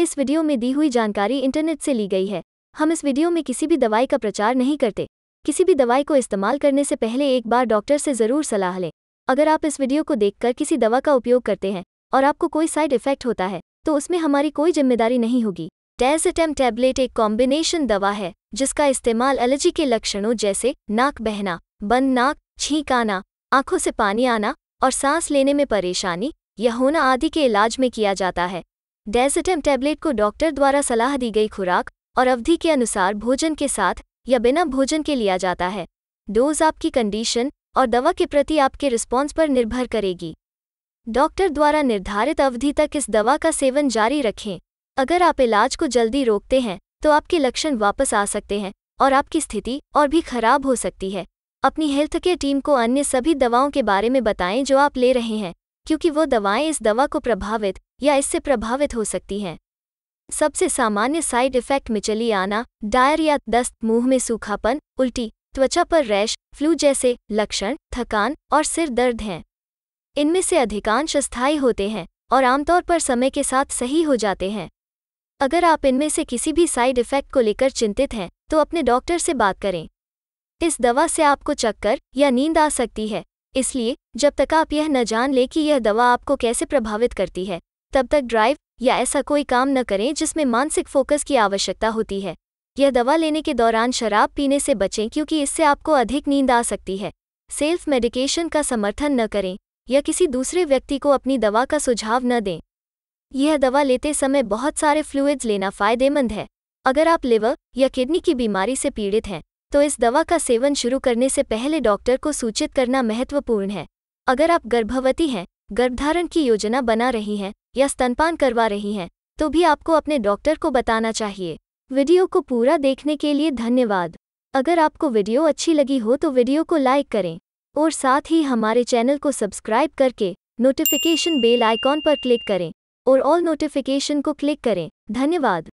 इस वीडियो में दी हुई जानकारी इंटरनेट से ली गई है। हम इस वीडियो में किसी भी दवाई का प्रचार नहीं करते। किसी भी दवाई को इस्तेमाल करने से पहले एक बार डॉक्टर से ज़रूर सलाह लें। अगर आप इस वीडियो को देखकर किसी दवा का उपयोग करते हैं और आपको कोई साइड इफ़ेक्ट होता है तो उसमें हमारी कोई ज़िम्मेदारी नहीं होगी। डेजटेम टैबलेट एक कॉम्बिनेशन दवा है, जिसका इस्तेमाल एलर्जी के लक्षणों जैसे नाक बहना बंद नाक, छींक आना, आँखों से पानी आना और सांस लेने में परेशानी या होना आदि के इलाज में किया जाता है। डेजटेम टैबलेट को डॉक्टर द्वारा सलाह दी गई खुराक और अवधि के अनुसार भोजन के साथ या बिना भोजन के लिया जाता है। डोज आपकी कंडीशन और दवा के प्रति आपके रिस्पॉन्स पर निर्भर करेगी। डॉक्टर द्वारा निर्धारित अवधि तक इस दवा का सेवन जारी रखें। अगर आप इलाज को जल्दी रोकते हैं तो आपके लक्षण वापस आ सकते हैं और आपकी स्थिति और भी खराब हो सकती है। अपनी हेल्थ केयर टीम को अन्य सभी दवाओं के बारे में बताएँ जो आप ले रहे हैं। क्योंकि वो दवाएँ इस दवा को प्रभावित या इससे प्रभावित हो सकती हैं। सबसे सामान्य साइड इफ़ेक्ट में चली आना डायरिया, दस्त, मुँह में सूखापन, उल्टी, त्वचा पर रैश, फ्लू जैसे लक्षण, थकान और सिर दर्द हैं। इनमें से अधिकांश अस्थायी होते हैं और आमतौर पर समय के साथ सही हो जाते हैं। अगर आप इनमें से किसी भी साइड इफ़ेक्ट को लेकर चिंतित हैं तो अपने डॉक्टर से बात करें। इस दवा से आपको चक्कर या नींद आ सकती है इसलिए, जब तक आप यह न जान ले कि यह दवा आपको कैसे प्रभावित करती है, तब तक ड्राइव या ऐसा कोई काम न करें जिसमें मानसिक फोकस की आवश्यकता होती है। यह दवा लेने के दौरान शराब पीने से बचें क्योंकि इससे आपको अधिक नींद आ सकती है। सेल्फ मेडिकेशन का समर्थन न करें या किसी दूसरे व्यक्ति को अपनी दवा का सुझाव न दें। यह दवा लेते समय बहुत सारे फ्लूइड्स लेना फ़ायदेमंद है। अगर आप लिवर या किडनी की बीमारी से पीड़ित हैं तो इस दवा का सेवन शुरू करने से पहले डॉक्टर को सूचित करना महत्वपूर्ण है। अगर आप गर्भवती हैं, गर्भधारण की योजना बना रही हैं या स्तनपान करवा रही हैं तो भी आपको अपने डॉक्टर को बताना चाहिए। वीडियो को पूरा देखने के लिए धन्यवाद। अगर आपको वीडियो अच्छी लगी हो तो वीडियो को लाइक करें और साथ ही हमारे चैनल को सब्सक्राइब करके नोटिफिकेशन बेल आइकॉन पर क्लिक करें और ऑल नोटिफिकेशन को क्लिक करें। धन्यवाद।